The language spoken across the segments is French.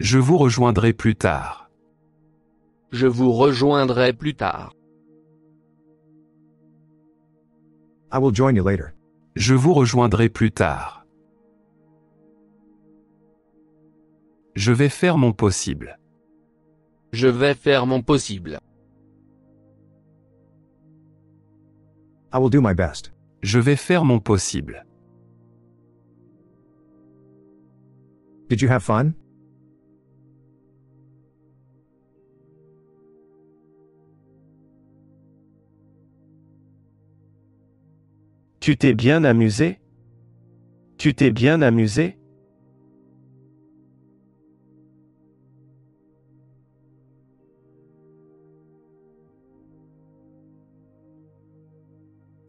Je vous rejoindrai plus tard. Je vous rejoindrai plus tard. I will join you later. Je vous rejoindrai plus tard. Je vais faire mon possible. Je vais faire mon possible. I will do my best. Je vais faire mon possible. Did you have fun? Tu t'es bien amusé? Tu t'es bien amusé?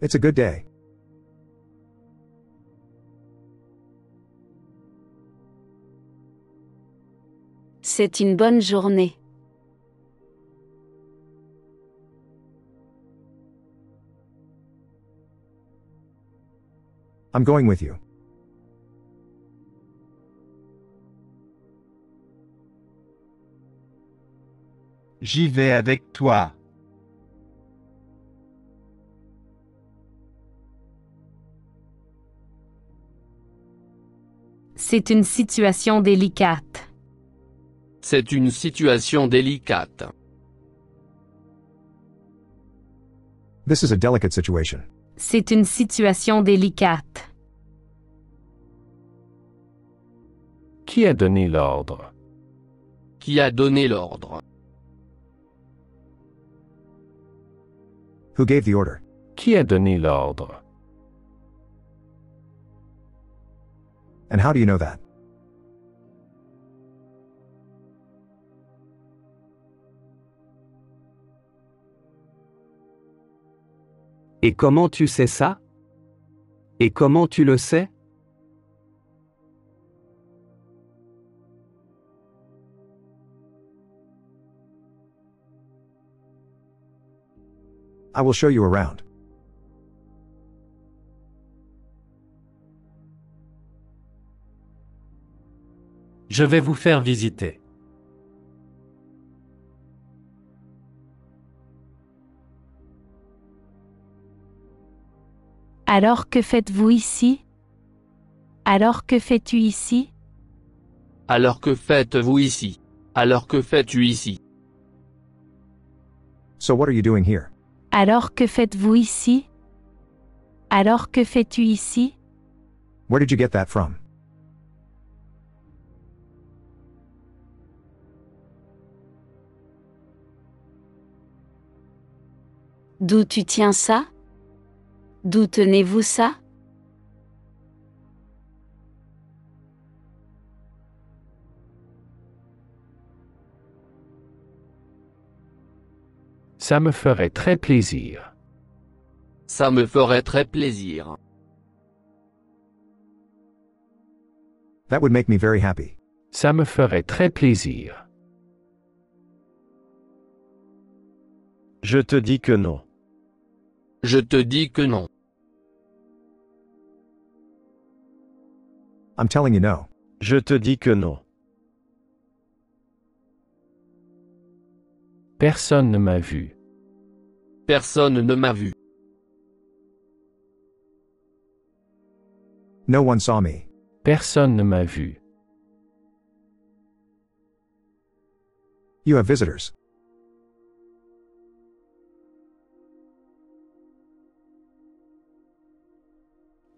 It's a good day. C'est une bonne journée. I'm going with you. J'y vais avec toi. C'est une situation délicate. C'est une situation délicate. This is a delicate situation. C'est une situation délicate. Qui a donné l'ordre? Qui a donné l'ordre? Who gave the order? Qui a donné l'ordre? And how do you know that? Et comment tu sais ça? Et comment tu le sais? I will show you around. Je vais vous faire visiter. Alors que faites-vous ici? Alors que fais-tu ici? Alors que faites-vous ici? Alors que fais-tu ici? So what are you doing here? Alors que faites-vous ici? Alors que fais-tu ici? Where did you get that from? D'où tu tiens ça? D'où tenez-vous ça? Ça me ferait très plaisir. Ça me ferait très plaisir. That would make me very happy. Ça me ferait très plaisir. Je te dis que non. Je te dis que non. I'm telling you no. Je te dis que non. Personne ne m'a vu. Personne ne m'a vu. No one saw me. Personne ne m'a vu. You have visitors.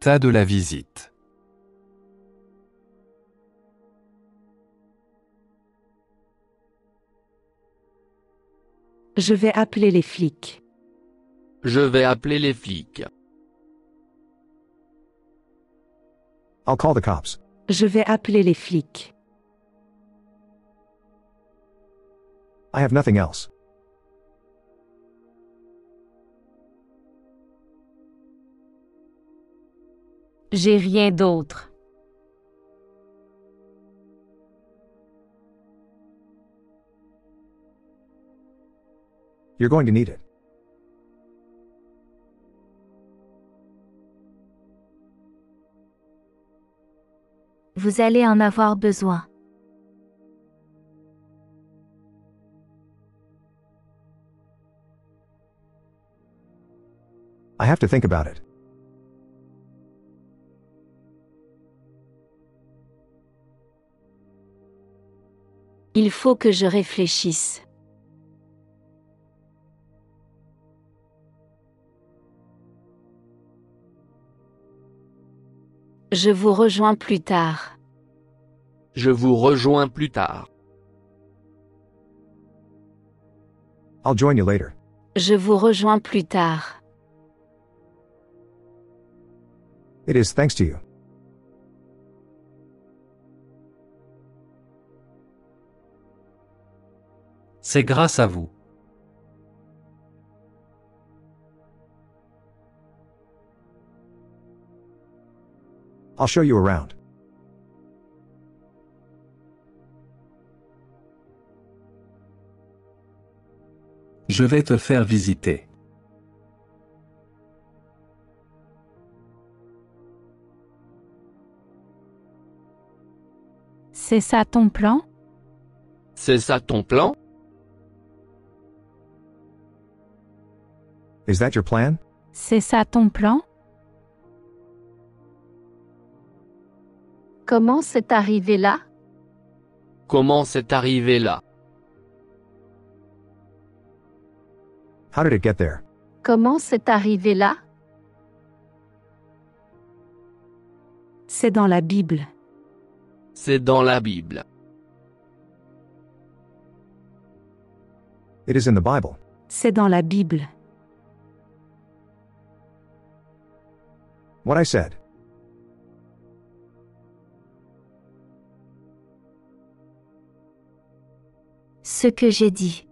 De la visite. Je vais appeler les flics. Je vais appeler les flics. I'll call the cops. Je vais appeler les flics. I have nothing else. J'ai rien d'autre. You're going to need it. Vous allez en avoir besoin. I have to think about it. Il faut que je réfléchisse. Je vous rejoins plus tard. Je vous rejoins plus tard. I'll join you later. Je vous rejoins plus tard. It is thanks to you. C'est grâce à vous. I'll show you around. Je vais te faire visiter. C'est ça ton plan? C'est ça ton plan? Is that your plan? C'est ça ton plan? Comment c'est arrivé là? Comment c'est arrivé là? How did it get there? Comment c'est arrivé là? C'est dans la Bible. C'est dans la Bible. It is in the Bible. C'est dans la Bible. What I said. Ce que j'ai dit.